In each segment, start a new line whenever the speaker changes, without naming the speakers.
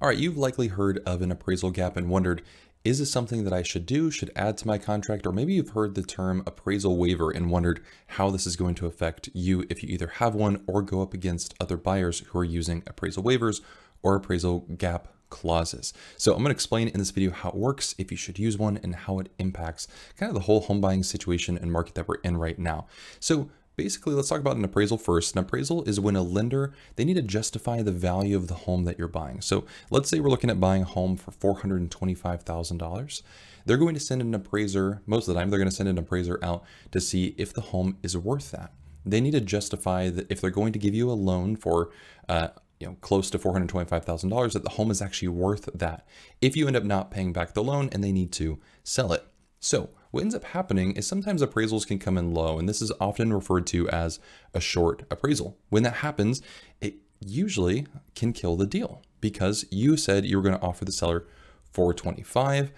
All right, you've likely heard of an appraisal gap and wondered, is this something that I should do, should add to my contract? Or maybe you've heard the term appraisal waiver and wondered how this is going to affect you if you either have one or go up against other buyers who are using appraisal waivers or appraisal gap clauses. So I'm going to explain in this video how it works, if you should use one, and how it impacts kind of the whole home buying situation and market that we're in right now. So basically, let's talk about an appraisal first. An appraisal is when a lender, they need to justify the value of the home that you're buying. So let's say we're looking at buying a home for $425,000. They're going to send an appraiser, most of the time, they're going to send an appraiser out to see if the home is worth that. They need to justify that if they're going to give you a loan for uh, you know, close to $425,000 that the home is actually worth that if you end up not paying back the loan and they need to sell it. So what ends up happening is sometimes appraisals can come in low, and this is often referred to as a short appraisal. When that happens, it usually can kill the deal because you said you were going to offer the seller 425,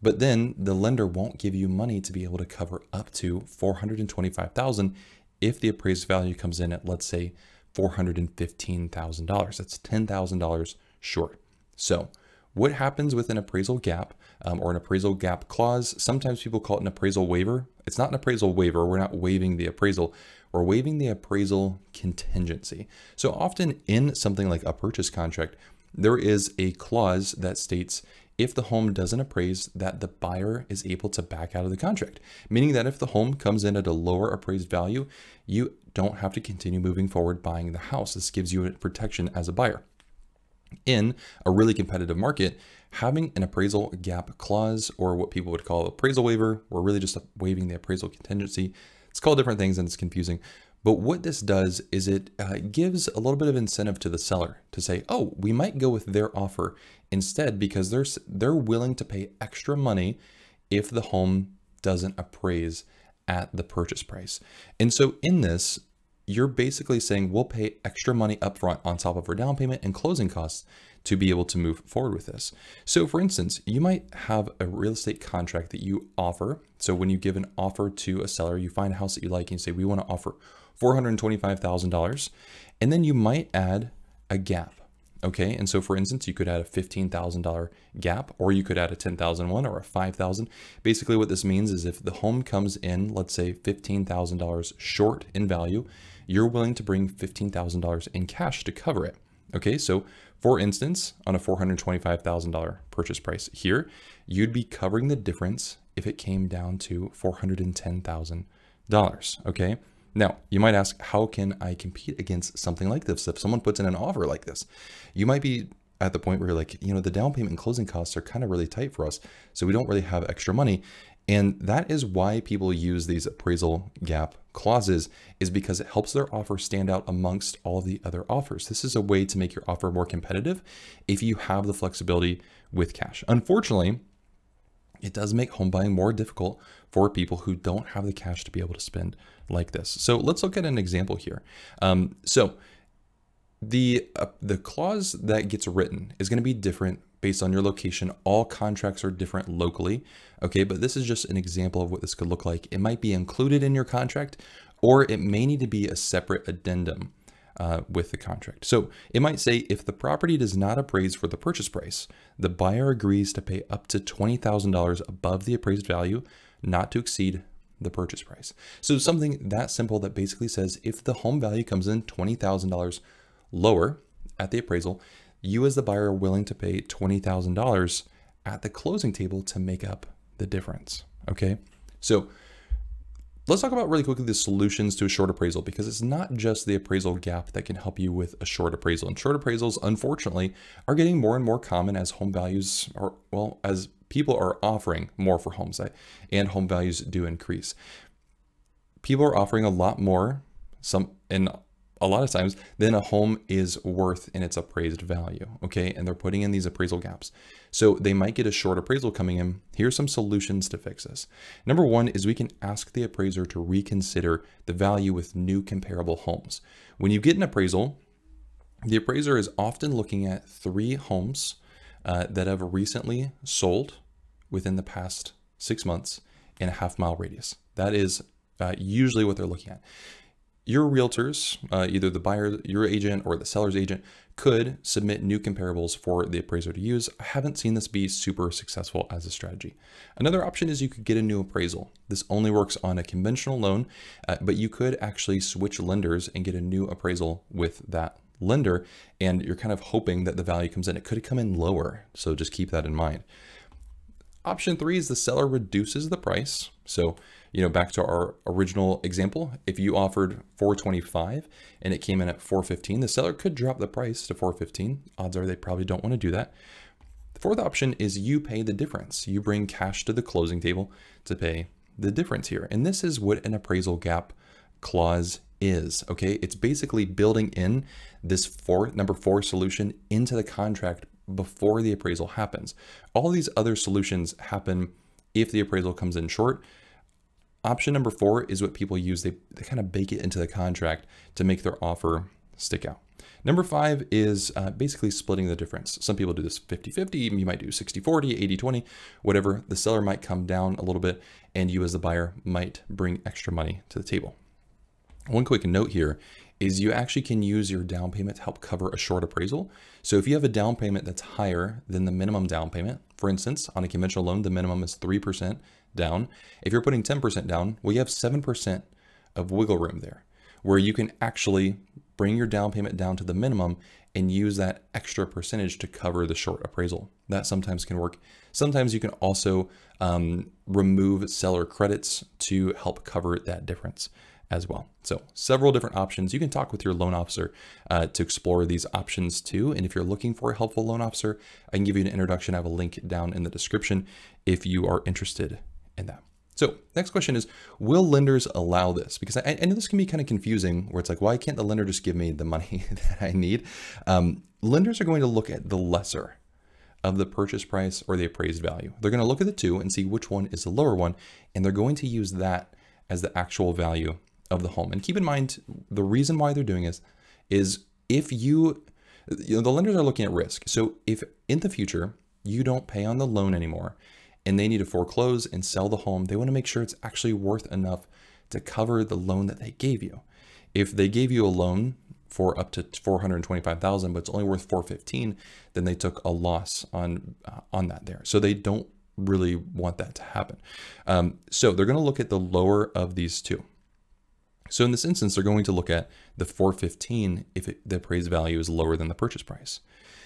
but then the lender won't give you money to be able to cover up to 425,000 if the appraised value comes in at let's say $415,000. That's $10,000 short. So what happens with an appraisal gap um, or an appraisal gap clause? Sometimes people call it an appraisal waiver. It's not an appraisal waiver. We're not waiving the appraisal. We're waiving the appraisal contingency. So often in something like a purchase contract, there is a clause that states if the home doesn't appraise that the buyer is able to back out of the contract, meaning that if the home comes in at a lower appraised value, you don't have to continue moving forward buying the house. This gives you a protection as a buyer. In a really competitive market, having an appraisal gap clause or what people would call appraisal waiver, or really just waiving the appraisal contingency, it's called different things and it's confusing. But what this does is it uh, gives a little bit of incentive to the seller to say, oh, we might go with their offer instead because they're, they're willing to pay extra money if the home doesn't appraise at the purchase price. And so in this, you're basically saying we'll pay extra money upfront on top of our down payment and closing costs to be able to move forward with this. So for instance, you might have a real estate contract that you offer. So when you give an offer to a seller, you find a house that you like and you say, we want to offer $425,000. And then you might add a gap. Okay, and so for instance, you could add a $15,000 gap, or you could add a 10,001 or a 5,000. Basically what this means is if the home comes in, let's say $15,000 short in value, you're willing to bring $15,000 in cash to cover it. Okay, so for instance, on a $425,000 purchase price here, you'd be covering the difference if it came down to $410,000. Okay, now, you might ask, how can I compete against something like this? If someone puts in an offer like this, you might be at the point where you're like, you know, the down payment and closing costs are kind of really tight for us. So we don't really have extra money. And that is why people use these appraisal gap clauses is because it helps their offer stand out amongst all the other offers. This is a way to make your offer more competitive if you have the flexibility with cash. Unfortunately, it does make home buying more difficult for people who don't have the cash to be able to spend like this. So let's look at an example here. Um, so the uh, the clause that gets written is going to be different based on your location. All contracts are different locally. Okay, but this is just an example of what this could look like. It might be included in your contract, or it may need to be a separate addendum uh, with the contract. So it might say if the property does not appraise for the purchase price, the buyer agrees to pay up to $20,000 above the appraised value, not to exceed the purchase price. So something that simple that basically says if the home value comes in $20,000 lower at the appraisal, you as the buyer are willing to pay $20,000 at the closing table to make up the difference. Okay. So Let's talk about really quickly the solutions to a short appraisal because it's not just the appraisal gap that can help you with a short appraisal. And short appraisals, unfortunately, are getting more and more common as home values are, well, as people are offering more for homes and home values do increase. People are offering a lot more, some and a lot of times than a home is worth in its appraised value. Okay. And they're putting in these appraisal gaps. So they might get a short appraisal coming in. Here's some solutions to fix this. Number one is we can ask the appraiser to reconsider the value with new comparable homes. When you get an appraisal, the appraiser is often looking at three homes uh, that have recently sold within the past six months in a half mile radius. That is uh, usually what they're looking at your realtors, uh, either the buyer, your agent, or the seller's agent, could submit new comparables for the appraiser to use. I haven't seen this be super successful as a strategy. Another option is you could get a new appraisal. This only works on a conventional loan, uh, but you could actually switch lenders and get a new appraisal with that lender, and you're kind of hoping that the value comes in. It could come in lower, so just keep that in mind. Option three is the seller reduces the price. So, you know, back to our original example, if you offered 425 and it came in at 415, the seller could drop the price to 415. Odds are they probably don't want to do that. The fourth option is you pay the difference. You bring cash to the closing table to pay the difference here. And this is what an appraisal gap clause is, okay? It's basically building in this four, number four solution into the contract before the appraisal happens. All these other solutions happen if the appraisal comes in short. Option number four is what people use. They, they kind of bake it into the contract to make their offer stick out. Number five is uh, basically splitting the difference. Some people do this 50-50, you might do 60-40, 80-20, whatever. The seller might come down a little bit and you as the buyer might bring extra money to the table. One quick note here is you actually can use your down payment to help cover a short appraisal. So if you have a down payment that's higher than the minimum down payment, for instance, on a conventional loan, the minimum is 3% down. If you're putting 10% down, well, you have 7% of wiggle room there where you can actually bring your down payment down to the minimum and use that extra percentage to cover the short appraisal. That sometimes can work. Sometimes you can also um, remove seller credits to help cover that difference as well. So several different options. You can talk with your loan officer uh, to explore these options too. And if you're looking for a helpful loan officer, I can give you an introduction. I have a link down in the description if you are interested in that. So next question is, will lenders allow this? Because I, I know this can be kind of confusing where it's like, why can't the lender just give me the money that I need? Um, lenders are going to look at the lesser of the purchase price or the appraised value. They're going to look at the two and see which one is the lower one, and they're going to use that as the actual value of the home. And keep in mind, the reason why they're doing this is if you, you know, the lenders are looking at risk. So if in the future you don't pay on the loan anymore and they need to foreclose and sell the home, they want to make sure it's actually worth enough to cover the loan that they gave you. If they gave you a loan for up to 425,000 but it's only worth 415, then they took a loss on uh, on that there. So they don't really want that to happen. Um, so they're going to look at the lower of these two. So in this instance, they're going to look at the 415 if it, the appraised value is lower than the purchase price.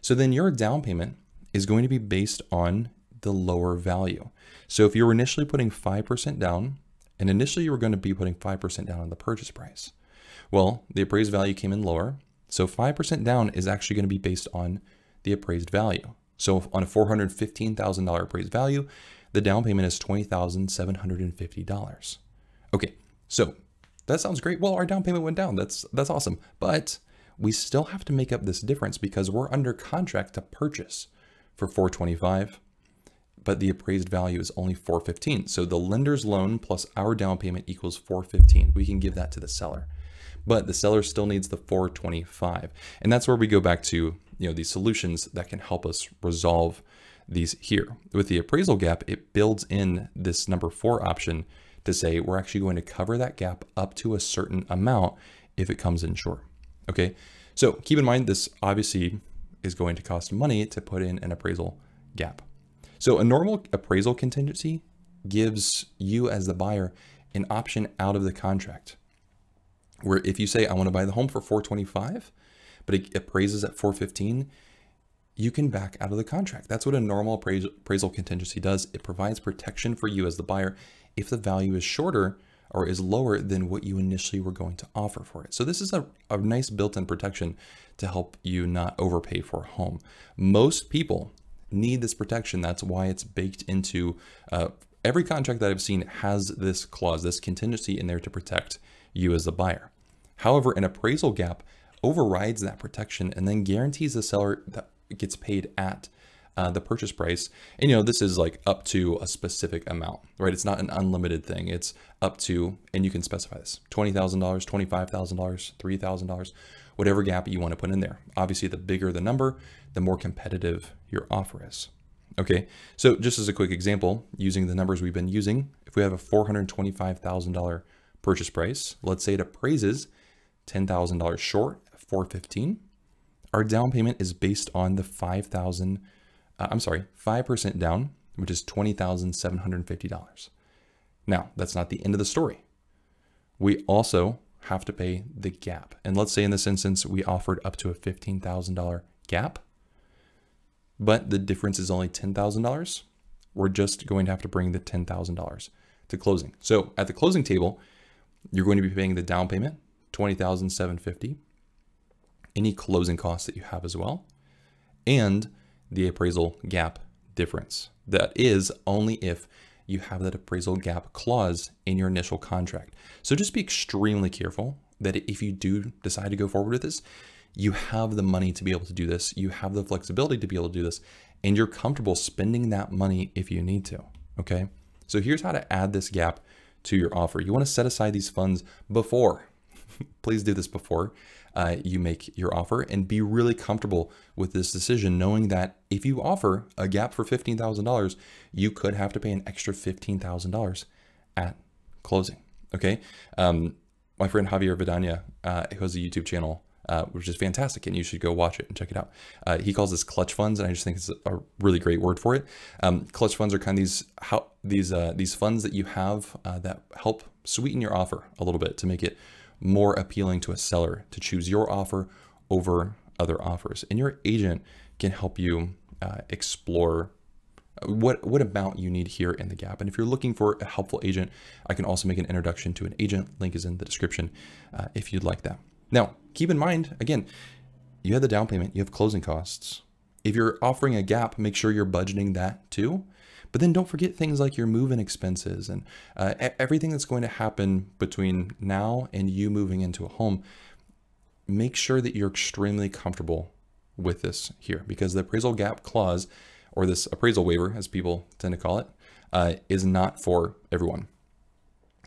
So then your down payment is going to be based on the lower value. So if you were initially putting 5% down, and initially you were going to be putting 5% down on the purchase price, well, the appraised value came in lower. So 5% down is actually going to be based on the appraised value. So on a $415,000 appraised value, the down payment is $20,750. Okay, so that sounds great. Well, our down payment went down. That's that's awesome. But we still have to make up this difference because we're under contract to purchase for 425, but the appraised value is only 415. So the lender's loan plus our down payment equals 415. We can give that to the seller. But the seller still needs the 425. And that's where we go back to, you know, these solutions that can help us resolve these here. With the appraisal gap, it builds in this number 4 option to say we're actually going to cover that gap up to a certain amount if it comes in short. Okay, so keep in mind this obviously is going to cost money to put in an appraisal gap. So a normal appraisal contingency gives you as the buyer an option out of the contract. Where if you say I want to buy the home for 425, but it appraises at 415, you can back out of the contract. That's what a normal appraisal, contingency does. It provides protection for you as the buyer if the value is shorter or is lower than what you initially were going to offer for it. So this is a, a nice built-in protection to help you not overpay for a home. Most people need this protection. That's why it's baked into uh, every contract that I've seen has this clause, this contingency in there to protect you as the buyer. However, an appraisal gap overrides that protection and then guarantees the seller that gets paid at uh, the purchase price. And you know, this is like up to a specific amount, right? It's not an unlimited thing. It's up to, and you can specify this, $20,000, $25,000, $3,000, whatever gap you want to put in there. Obviously, the bigger the number, the more competitive your offer is. Okay, so just as a quick example, using the numbers we've been using, if we have a $425,000 purchase price, let's say it appraises $10,000 short, 415. Our down payment is based on the 5,000, uh, I'm sorry, 5% down, which is $20,750. Now, that's not the end of the story. We also have to pay the gap. And let's say in this instance, we offered up to a $15,000 gap, but the difference is only $10,000. We're just going to have to bring the $10,000 to closing. So at the closing table, you're going to be paying the down payment, 20,750, any closing costs that you have as well, and the appraisal gap difference. That is only if you have that appraisal gap clause in your initial contract. So just be extremely careful that if you do decide to go forward with this, you have the money to be able to do this, you have the flexibility to be able to do this, and you're comfortable spending that money if you need to. Okay. So here's how to add this gap to your offer. You want to set aside these funds before. Please do this before uh, you make your offer and be really comfortable with this decision, knowing that if you offer a gap for $15,000, you could have to pay an extra $15,000 at closing. Okay. Um, my friend Javier Vidana, uh, who has a YouTube channel, uh, which is fantastic, and you should go watch it and check it out. Uh, he calls this clutch funds, and I just think it's a really great word for it. Um, clutch funds are kind of these how these uh, these funds that you have uh, that help sweeten your offer a little bit to make it more appealing to a seller to choose your offer over other offers. And your agent can help you uh, explore what what amount you need here in the gap. And if you're looking for a helpful agent, I can also make an introduction to an agent. Link is in the description uh, if you'd like that. Now, keep in mind, again, you have the down payment, you have closing costs. If you're offering a gap, make sure you're budgeting that too. But then don't forget things like your move-in expenses and uh, everything that's going to happen between now and you moving into a home. Make sure that you're extremely comfortable with this here because the appraisal gap clause or this appraisal waiver, as people tend to call it, uh, is not for everyone.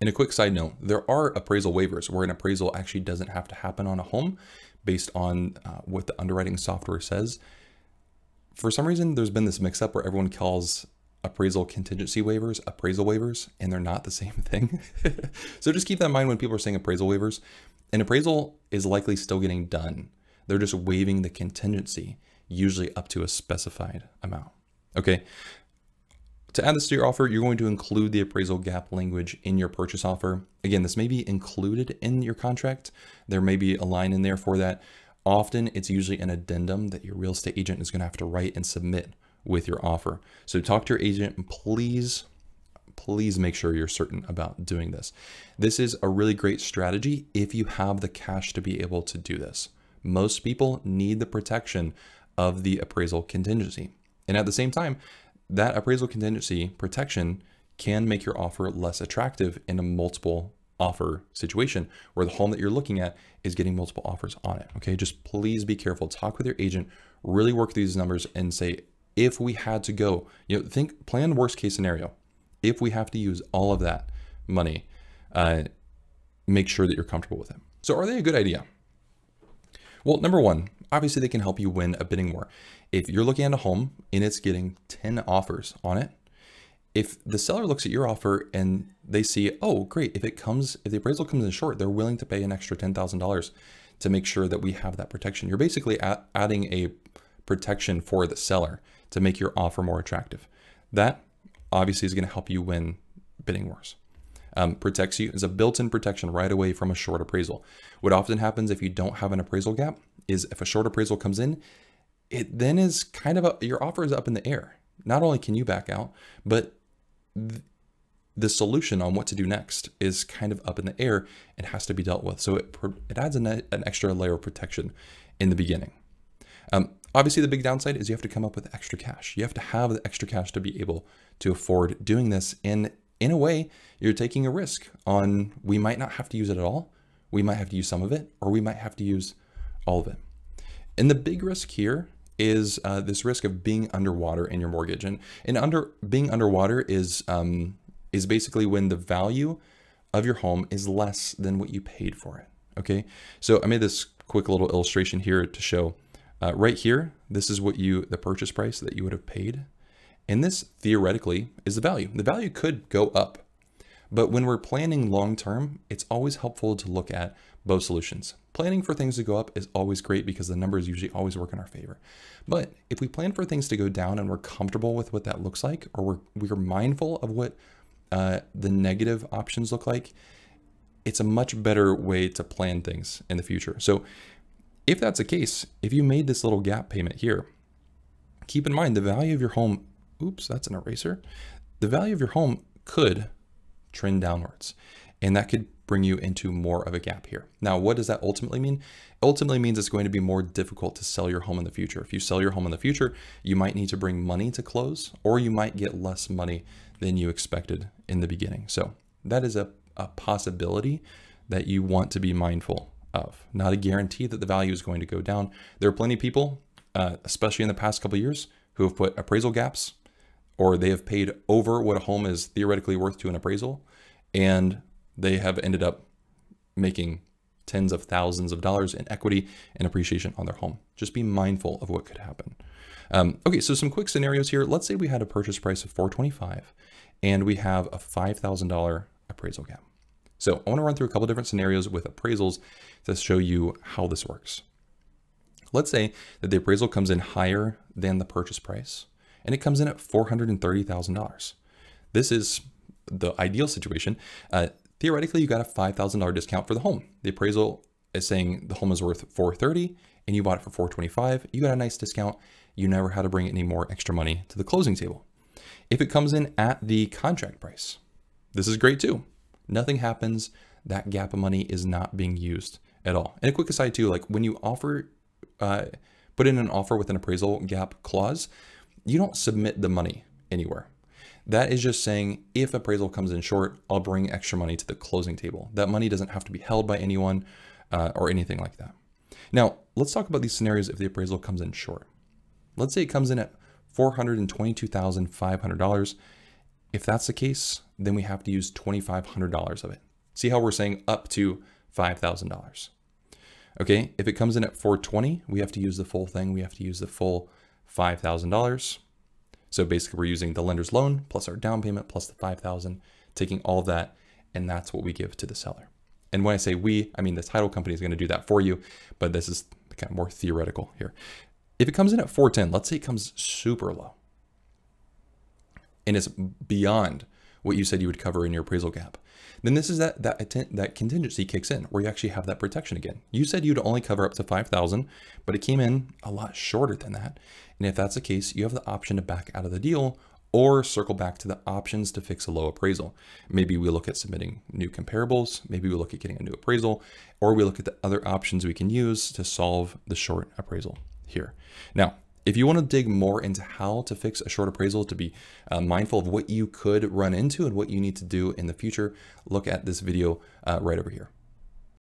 And a quick side note, there are appraisal waivers where an appraisal actually doesn't have to happen on a home based on uh, what the underwriting software says. For some reason, there's been this mix up where everyone calls appraisal contingency waivers appraisal waivers, and they're not the same thing. so just keep that in mind when people are saying appraisal waivers. An appraisal is likely still getting done. They're just waiving the contingency, usually up to a specified amount. Okay. To add this to your offer, you're going to include the appraisal gap language in your purchase offer. Again, this may be included in your contract. There may be a line in there for that. Often it's usually an addendum that your real estate agent is going to have to write and submit with your offer. So talk to your agent and please, please make sure you're certain about doing this. This is a really great strategy if you have the cash to be able to do this. Most people need the protection of the appraisal contingency. And at the same time, that appraisal contingency protection can make your offer less attractive in a multiple offer situation where the home that you're looking at is getting multiple offers on it. Okay, just please be careful. Talk with your agent, really work these numbers and say, if we had to go, you know, think plan worst case scenario. If we have to use all of that money, uh, make sure that you're comfortable with it. So are they a good idea? Well, number one, obviously they can help you win a bidding war. If you're looking at a home and it's getting 10 offers on it, if the seller looks at your offer and they see, oh, great, if it comes, if the appraisal comes in short, they're willing to pay an extra $10,000 to make sure that we have that protection. You're basically adding a protection for the seller to make your offer more attractive. That obviously is going to help you win bidding wars. Um, protects you is a built-in protection right away from a short appraisal. What often happens if you don't have an appraisal gap is if a short appraisal comes in, it then is kind of a, your offer is up in the air. Not only can you back out, but th the solution on what to do next is kind of up in the air and has to be dealt with. So it, it adds an, an extra layer of protection in the beginning. Um, Obviously, the big downside is you have to come up with extra cash. You have to have the extra cash to be able to afford doing this. And in a way, you're taking a risk on we might not have to use it at all. We might have to use some of it, or we might have to use all of it. And the big risk here is uh, this risk of being underwater in your mortgage. And, and under being underwater is um, is basically when the value of your home is less than what you paid for it. Okay, so I made this quick little illustration here to show uh, right here, this is what you, the purchase price that you would have paid. And this theoretically is the value. The value could go up. But when we're planning long term, it's always helpful to look at both solutions. Planning for things to go up is always great because the numbers usually always work in our favor. But if we plan for things to go down and we're comfortable with what that looks like, or we're, we're mindful of what uh, the negative options look like, it's a much better way to plan things in the future. So if that's the case, if you made this little gap payment here, keep in mind the value of your home, oops, that's an eraser. The value of your home could trend downwards and that could bring you into more of a gap here. Now, what does that ultimately mean? Ultimately means it's going to be more difficult to sell your home in the future. If you sell your home in the future, you might need to bring money to close or you might get less money than you expected in the beginning. So that is a, a possibility that you want to be mindful of. Not a guarantee that the value is going to go down. There are plenty of people, uh, especially in the past couple years, who have put appraisal gaps or they have paid over what a home is theoretically worth to an appraisal and they have ended up making tens of thousands of dollars in equity and appreciation on their home. Just be mindful of what could happen. Um, okay, so some quick scenarios here. Let's say we had a purchase price of 425 and we have a $5,000 appraisal gap. So I want to run through a couple different scenarios with appraisals to show you how this works. Let's say that the appraisal comes in higher than the purchase price and it comes in at $430,000. This is the ideal situation. Uh, theoretically, you got a $5,000 discount for the home. The appraisal is saying the home is worth 430 and you bought it for 425. You got a nice discount. You never had to bring any more extra money to the closing table. If it comes in at the contract price, this is great too. Nothing happens. That gap of money is not being used at all. And a quick aside too, like when you offer, uh, put in an offer with an appraisal gap clause, you don't submit the money anywhere. That is just saying if appraisal comes in short, I'll bring extra money to the closing table. That money doesn't have to be held by anyone uh, or anything like that. Now, let's talk about these scenarios if the appraisal comes in short. Let's say it comes in at $422,500. If that's the case, then we have to use $2,500 of it. See how we're saying up to $5,000. Okay, if it comes in at 420, we have to use the full thing. We have to use the full $5,000. So basically we're using the lender's loan plus our down payment plus the 5,000, taking all that, and that's what we give to the seller. And when I say we, I mean the title company is going to do that for you, but this is kind of more theoretical here. If it comes in at 410, let's say it comes super low and it's beyond what you said you would cover in your appraisal gap, then this is that that that contingency kicks in where you actually have that protection again. You said you'd only cover up to 5,000, but it came in a lot shorter than that. And if that's the case, you have the option to back out of the deal or circle back to the options to fix a low appraisal. Maybe we look at submitting new comparables, maybe we look at getting a new appraisal, or we look at the other options we can use to solve the short appraisal here. Now, if you want to dig more into how to fix a short appraisal to be uh, mindful of what you could run into and what you need to do in the future, look at this video uh, right over here.